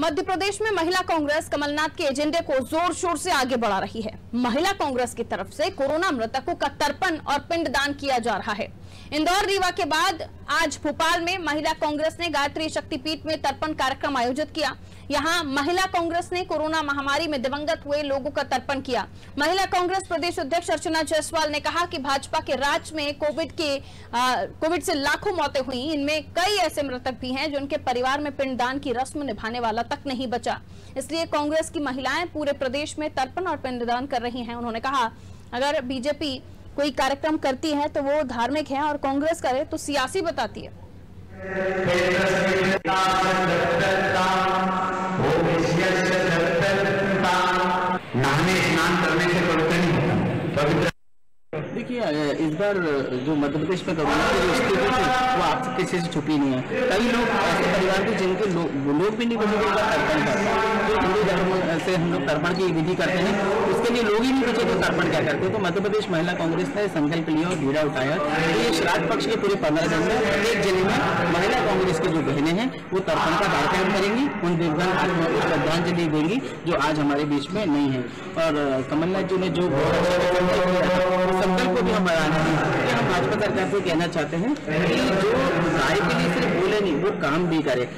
मध्य प्रदेश में महिला कांग्रेस कमलनाथ के एजेंडे को ज़ोर शोर से आगे बढ़ा रही है। महिला कांग्रेस की तरफ़ से कोरोना मृतकों का तर्पण और पिंडदान किया जा रहा है। इंदौर रीवा के बाद आज भोपाल में महिला कांग्रेस ने गायत्री शक्तिपीठ में तर्पण कार्यक्रम आयोजित किया। यहाँ महिला कांग्रेस ने कोरोना महामारी में दिवंगत हुए लोगों का तर्पण किया। महिला कांग्रेस प्रदेश अध्यक्ष अर्चना जायसवाल ने कहा कि भाजपा के राज में कोविड के कोविड से लाखों मौतें हुई। इनमें कई ऐसे मृतक भी हैं जिनके परिवार में पिंडदान की रस्म निभाने वाला तक नहीं बचा। इसलिए कांग्रेस की महिलाएँ पूरे प्रदेश में तर्पण और पिंडदान कर रही हैं, उन्होंने कहा। अगर बीजेपी कोई कार्यक्रम करती है तो वो धार्मिक है और कांग्रेस करे तो सियासी बताती है। देखिए इस बार जो मध्य प्रदेश में कोरोना की स्थिति थी वो आप किसी से छुपी नहीं है। कई लोग ऐसे परिवार थे जिनके लो, लोग भी नहीं तर्पण करते से हम लोग तर्पण की विधि करते हैं। उसके लिए लोग ही नहीं बचे तो तर्पण क्या करते तो मध्य प्रदेश महिला कांग्रेस ने संकल्प लिया और भीड़ा उठाया। तो श्राद्ध पक्ष के पूरे पंद्रह दिन में एक ज़िले में महिला कांग्रेस की जो बहनें हैं, वो तर्पण का कार्यक्रम करेंगी, उन दिवगन को श्रद्धांजलि देंगी, जो आज हमारे बीच में नहीं है। और कमलनाथ जी ने जो संकल्प को भी हम बनाना है हम भाजपा सरकार को कहना चाहते हैं कि जो कार्य के लिए सिर्फ़ बोले नहीं, वो काम भी करे।